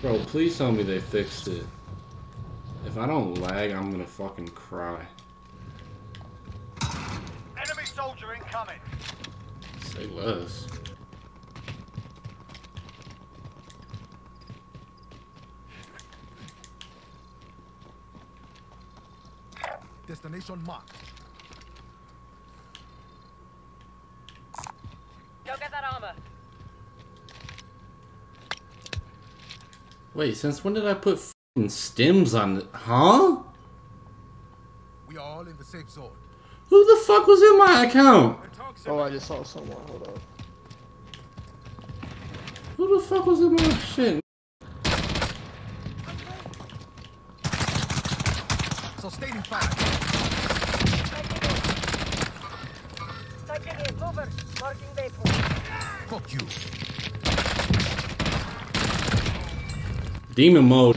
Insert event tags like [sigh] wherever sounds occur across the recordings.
Bro, please tell me they fixed it. If I don't lag, I'm gonna fucking cry. Enemy soldier incoming. Say less. Destination marked. Go get that armor. Wait, since when did I put fing stems on the- Huh? We are all in the safe zone. Who the fuck was in my account? Oh, I just saw someone. Hold up. Who the fuck was in my shit? Sustaining fire. Taking it. Over. Marking waypoint. Fuck you. Demon mode.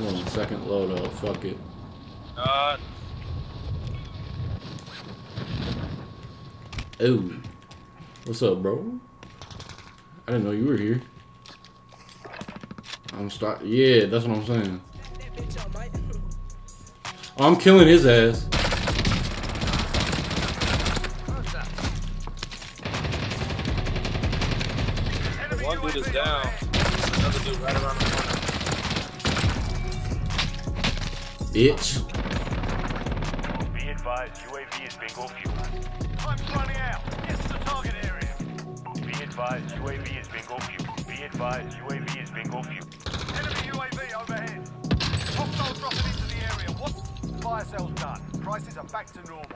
One second load up. Fuck it. Uh, Oh. What's up, bro? I didn't know you were here. I'm start. Yeah, that's what I'm saying. Oh, I'm killing his ass. Bitch. Be advised, UAV is bingo fuel. Time's running out. Get to the target area. Be advised, UAV is bingo fuel. Be advised, UAV is bingo fuel. Enemy UAV overhead. Hostile dropping into the area. What? Fire sale's done. Prices are back to normal.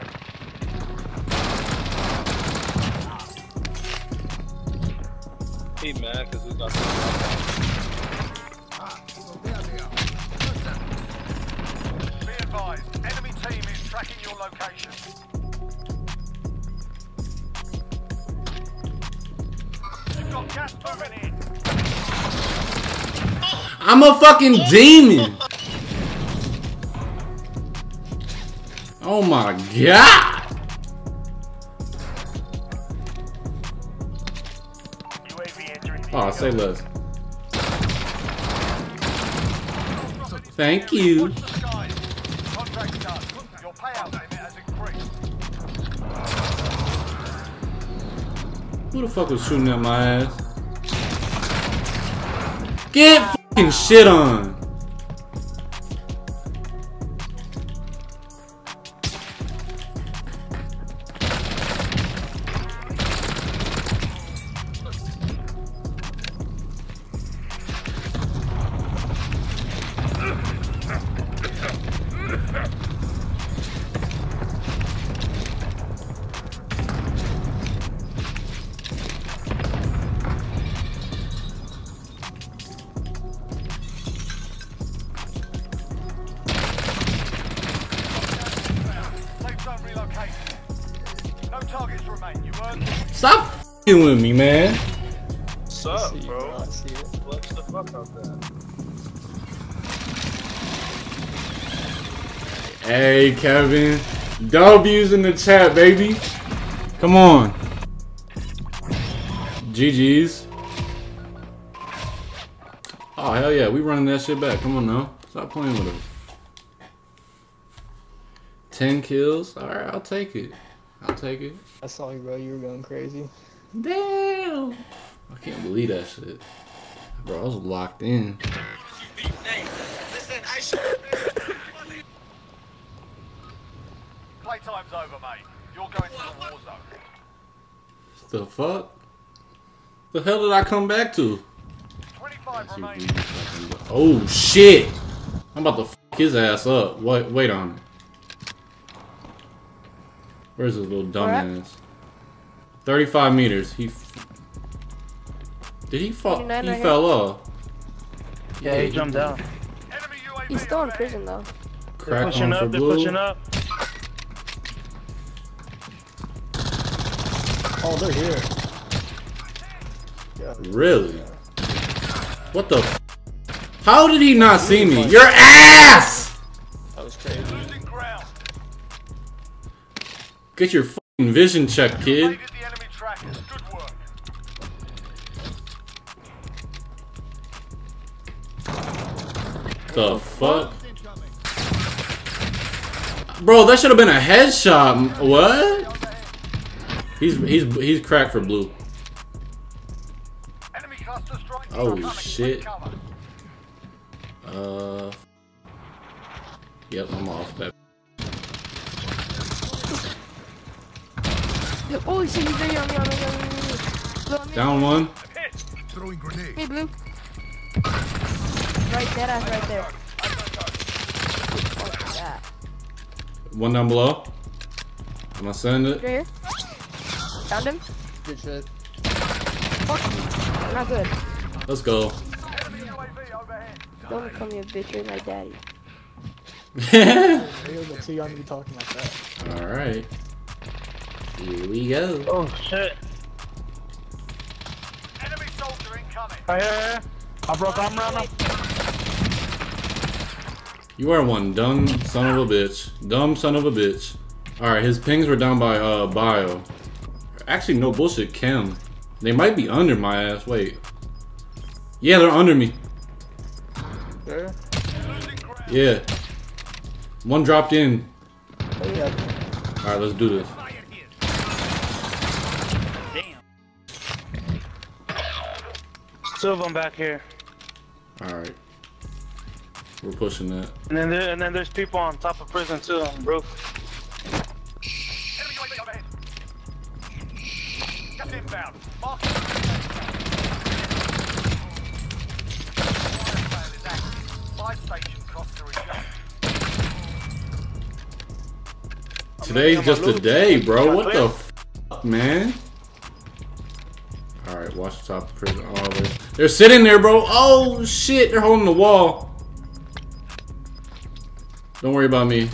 He mad because we got tracking your location. You've got gas moving in. I'm a fucking demon. Oh my god. Oh, say less. Thank you. Who the fuck was shooting at my ass? Get fucking shit on. Stop fucking with me, man. What's up, See, bro? I see it. Flex the fuck out that. Hey, Kevin. W's in the chat, baby. Come on. GG's. Oh, hell yeah. We running that shit back. Come on now. Stop playing with us. 10 kills? Alright, I'll take it. I'll take it. I saw you, bro. You were going crazy. Damn. I can't believe that shit. Bro, I was locked in. Playtime's over, mate. You're going to the war zone. The fuck? The hell did I come back to? 25 remain. Oh shit! I'm about to fuck his ass up. Wait, wait on it. Where's this little dumbass? 35 meters. He. F- Did he fall? He right fell off. Yeah, he jumped down. He's still in prison though. They're Crack pushing up. They're blue. pushing up. Oh, they're here. Yeah. Really? What the? F- How did he not see me? Your ass! Get your fucking vision checked, kid. The enemy trackers. Good work. the fuck? Bro, that should have been a headshot. What? He's he's he's cracked for blue. Enemy cluster strike. Oh, shit. Uh. Yep, I'm off that. Oh shit, he's right here on me, on me, on me, on me. Blue, on me. Down one. Throwing grenade. Hey, blue. Right there, that's right there. Fuck that. One down below. I'm gonna send it. Right here. Found him. Good shit. Fuck you. Not good. Let's go. Enemy UAV overhead. Don't call me a bitch, you're my daddy. You're the too young to be talking like that. Alright. Here we go. Oh shit. Enemy soldier incoming. Right here, here. I broke armor on him. You are one dumb son of a bitch. Dumb son of a bitch. Alright, his pings were down by uh bio. Actually no bullshit, Chem. They might be under my ass. Wait. Yeah, they're under me. There? Losing ground. Yeah. One dropped in. Oh. Alright, let's do this. Two of them back here. Alright. We're pushing that. And then there, and then there's people on top of prison too on the roof. Enemy UAV overhead. Just inbound. Marking. Fire sale is active. Buy station costs are adjusted. Today's just a day, bro. What the loot. fuck, man? Alright, watch the top of the prison. They're, they're sitting there, bro. Oh, shit. They're holding the wall. Don't worry about me.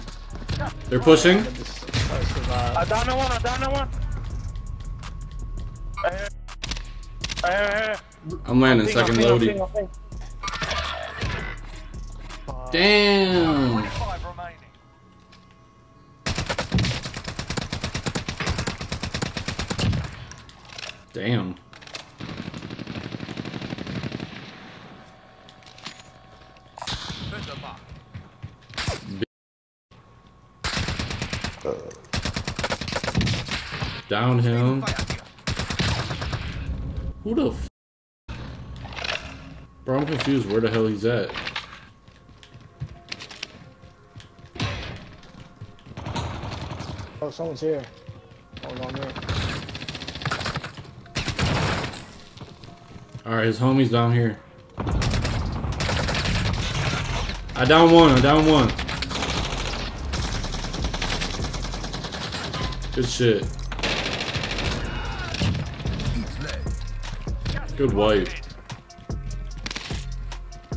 They're pushing. I just try to survive. I down one. I down one. I'm landing second loading. Damn. Damn. Down him. Who the f? Bro, I'm confused where the hell he's at. Oh, someone's here. Hold on there. Alright, his homie's down here. I down one, I down one. Good shit. Good wipe.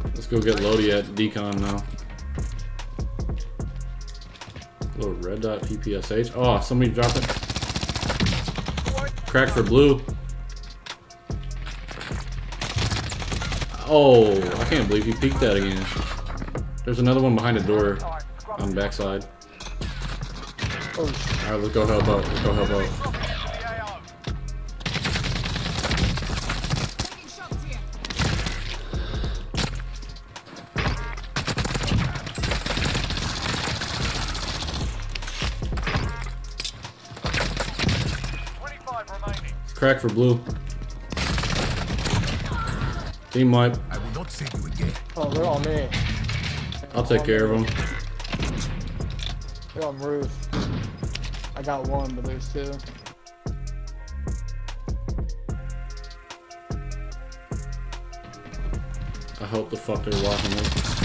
Let's go get Lodi at decon now. Little red dot PPSH. Oh, somebody dropped it. Crack for blue. Oh, I can't believe he peeked that again. There's another one behind the door on backside. Oh shit. Alright, let's go help out. Let's go help out. Crack for blue. Team wipe. I will not save you again. Oh, they're on me. I'll take care of them. They're on roof. I got one, but there's two. I hope the fuck they're watching this.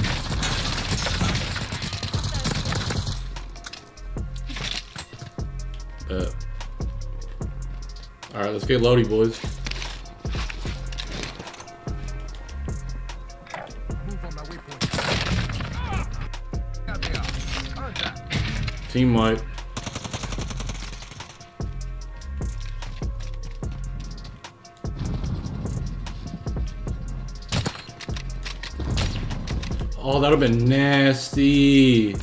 Bet. Uh, Alright, let's get Lodi, boys. Team wipe. Oh, that would have been nasty.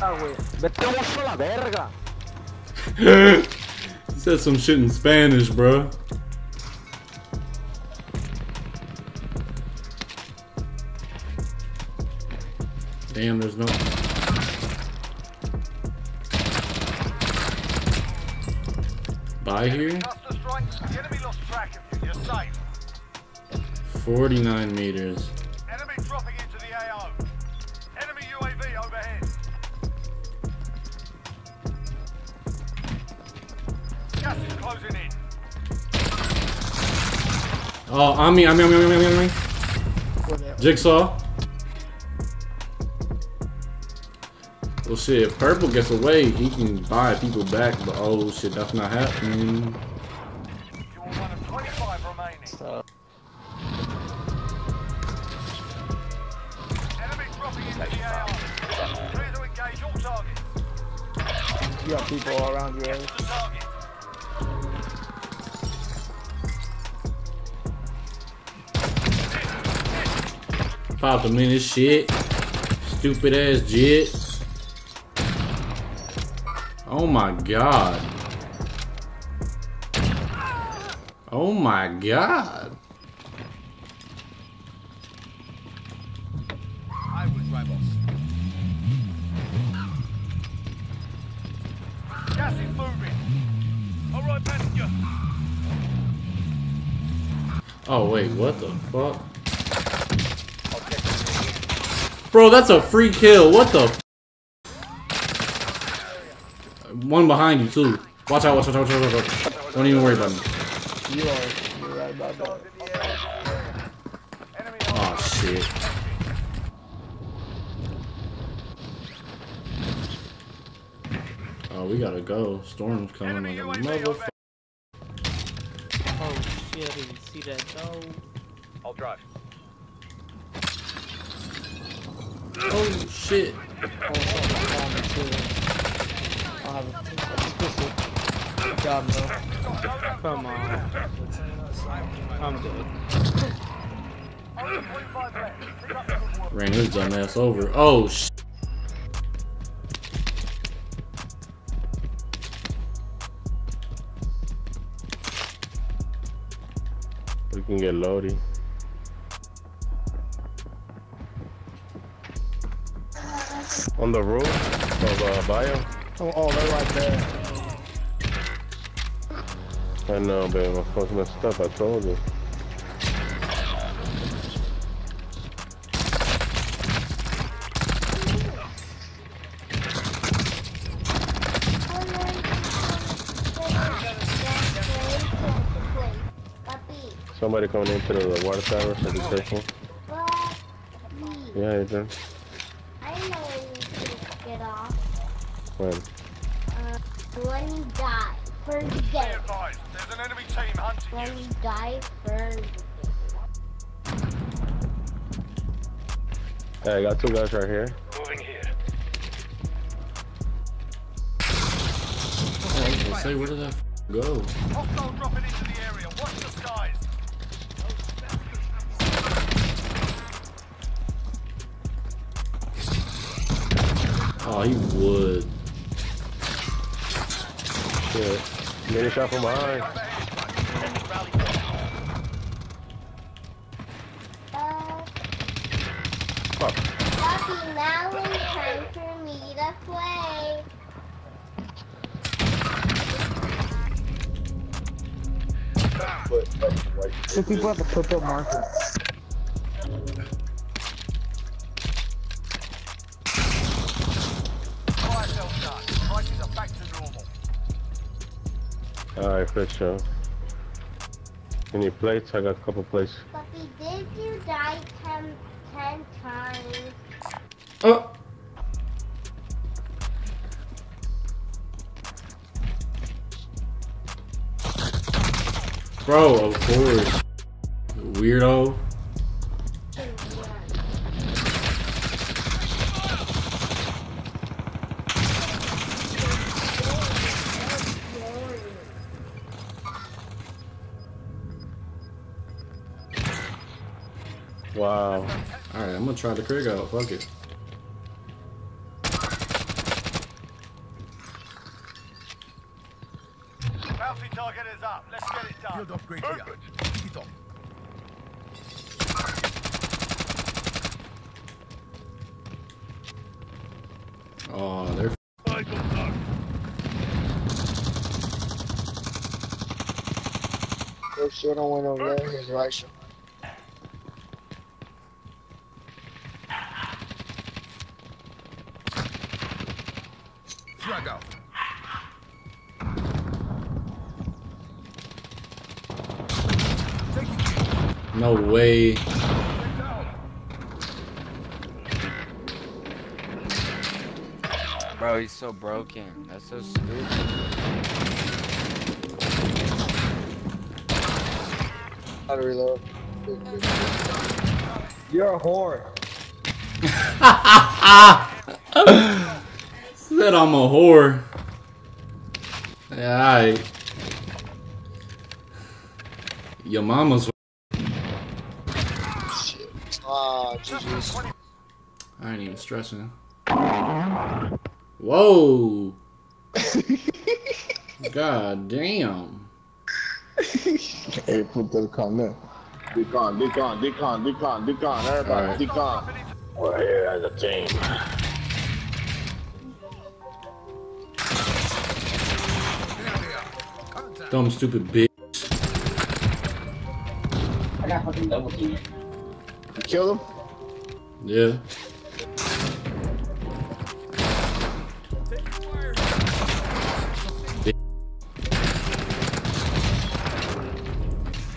Vete mucho la verga. [laughs] he said some shit in Spanish, bro. Damn, there's no. By here? 49 meters. Oh, on me, on me, on me, on me, on me, on me. Jigsaw. Well, shit, if Purple gets away, he can buy people back, but oh shit, that's not happening. You are one of 25 remaining. Enemy dropping into the AO. Clear to engage all targets. You got people all around you? Popped him in his shit. Stupid ass jit. Oh my god. Oh my god. I was boss. Gas is moving. All right, passenger. Oh wait, what the fuck? Bro, that's a free kill. What the? One behind you too. Watch out! Watch out! Watch out! Watch out! Don't even worry about me. You are. You're right about that. Oh shit. Oh, we gotta go. Storm's coming like a motherfucker. Oh shit, I didn't see that. No. I'll drive. Oh shit. Oh, someone found me too. I'll have a, a pistol. God, no. Come on. I'm dead. Only 45 left. Keep up the good work. Ran his dumb ass over. Oh sh. We can get Lodi. On the roof of uh, Bio? Oh, oh, they're right there. I know, babe. My phone's messed up. I told you. Somebody coming into the water tower, so be careful. Yeah, Adrian. I know when you should get off. When? Uh, when you die. First Be day. advised, there's an enemy team hunting When you. you die first. Hey, I got two guys right here. Moving here. Oh, I was gonna say, where did that f- go? Hostile dropping into the area. Watch the skies. Oh, he would. Shit. Getting shot from behind. Uh, Fuck. Lucky, now it's time for me to play. Two people at the purple marker. Alright, for sure. Any plates? I got a couple plates. Puppy, did you die ten, ten times? Oh. Bro, of course. Weirdo. Wow. Alright, I'm gonna try the Krieg out. Fuck it. Target is up. Let's get it done. Field upgrade here. Oh, they're. They still don't want to run his right shoulder. No way. Bro, he's so broken. That's so stupid. How to reload. You're a whore. [laughs] Said I'm a whore. Yeah, alright. Your mama's. Shit. Ah, GG's. I ain't even stressing. Whoa. [laughs] God damn. Hey, put that comment. Decon, decon, decon, decon, decon, everybody, Alright. decon. We're here as a team. Dumb, stupid bitch. I got fucking double team. You kill him? Yeah.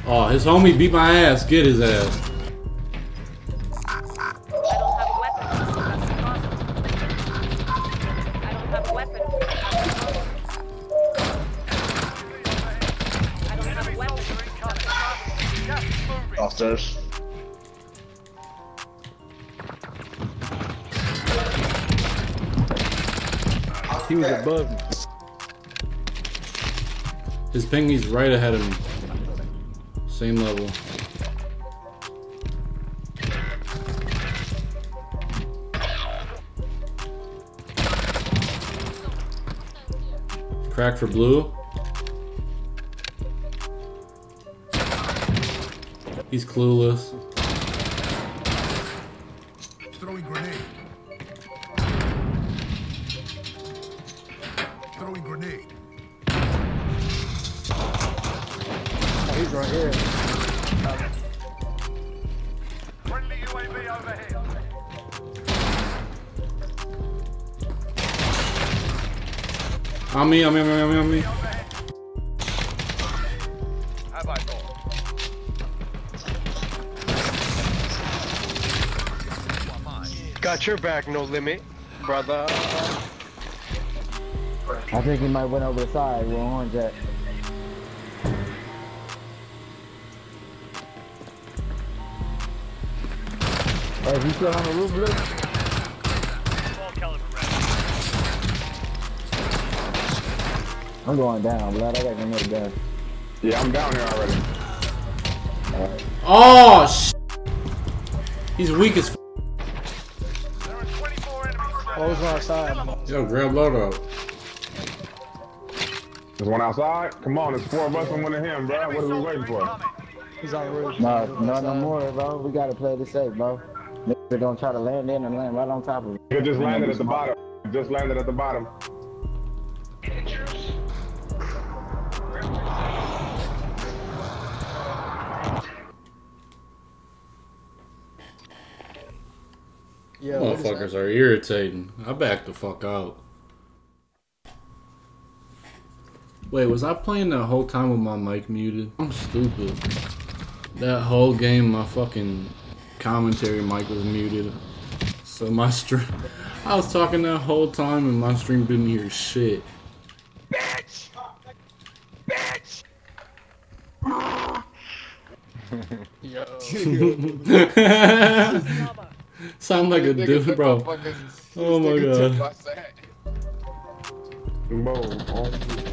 Oh, his homie beat my ass. Get his ass. Above me. His pingy's right ahead of me. Same level. Crack for blue. He's clueless. Me, on me, on me, on me, on me. Got? Got your back, no limit, brother. I think he might went over the side with orange at. Hey, is he still on the roof, Blue? I'm going down, blood. I got another gun. Yeah, I'm down here already. Alright. Oh, sh He's weak as f There are 24 enemies. Oh, on our side. Yo, grab loadout. There's one outside. Come on, there's four of us and one of him, bro. What are we waiting for? He's on the roof. No, no, no more, bro. We gotta play this safe, bro. Niggas are gonna try to land in and land right on top of it. It just landed at the bottom. Just landed at the bottom. Yeah, what is that? Motherfuckers are irritating. I back the fuck out. Wait, was I playing that whole time with my mic muted? I'm stupid. That whole game, my fucking commentary mic was muted. So my stream, [laughs] I was talking that whole time and my stream didn't hear shit. Bitch! Bitch! [laughs] [laughs] Sound like a dude, bro. Oh my god. Boom.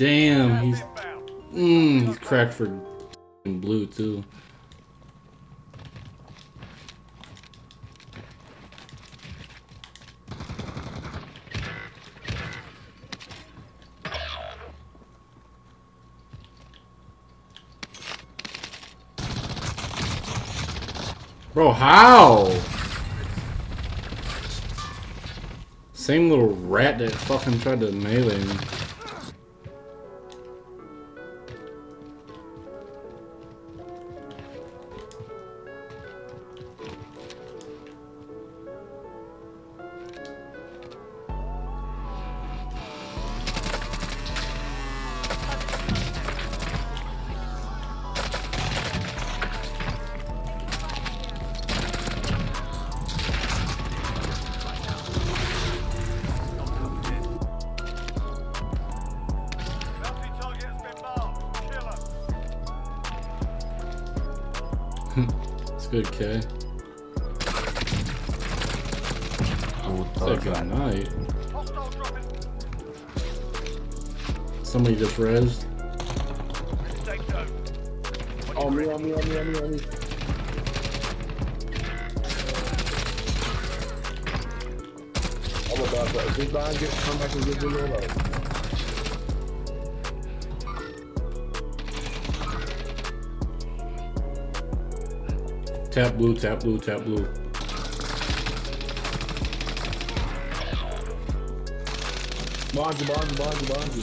Damn, he's mm, he's cracked for blue too. Bro, how? Same little rat that fucking tried to melee me. Good, K. It's good night. Somebody just rezzed. On oh, me, on me, on me, on me, on me. I'm about to. If this line gets come back and get your little Tap blue, tap blue, tap blue. Bonji, bonji, bonji, bonji.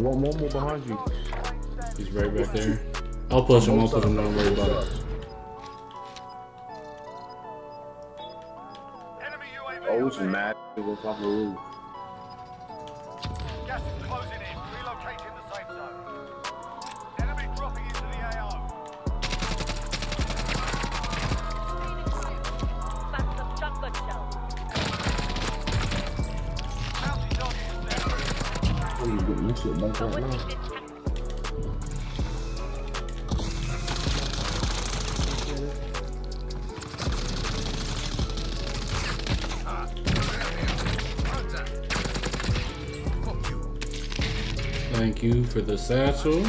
One, one more behind you. He's right back there. I'll push him, I'll push him, don't worry about it. Oh, it's mad. It was off the roof. Thank you for the satchel.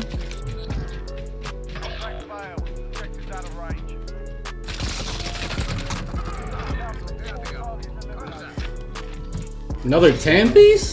Another 10 piece?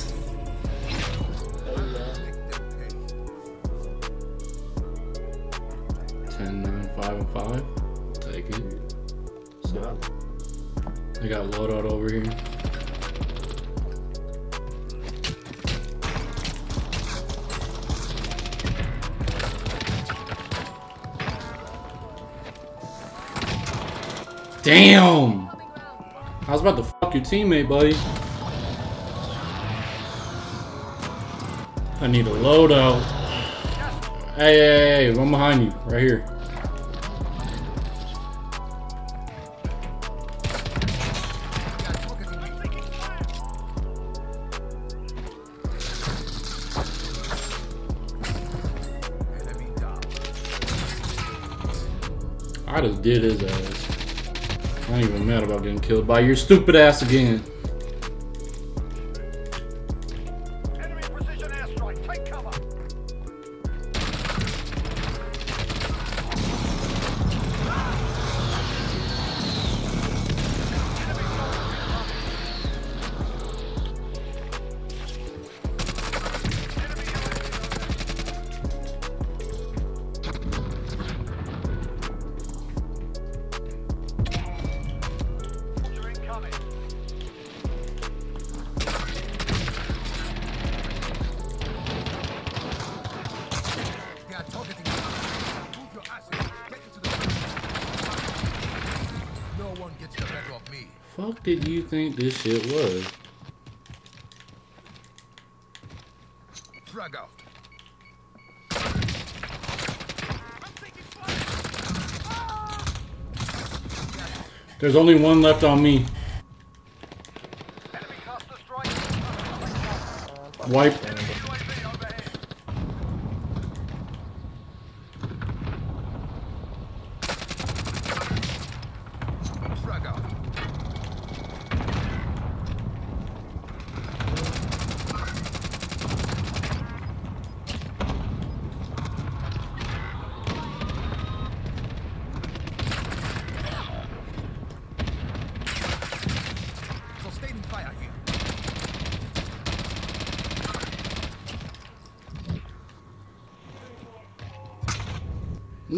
Teammate, buddy. I need a loadout. Hey, hey, hey, one behind you, right here. I just did his ass. I ain't even mad about getting killed by your stupid ass again. Did you think this shit was? Frag out. There's only one left on me. Enemy cluster strike. Wipe. UAV overhead. Frag out.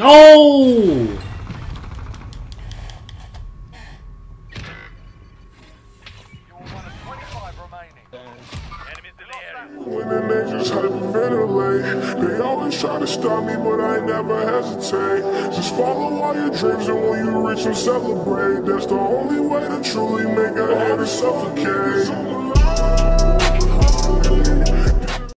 No!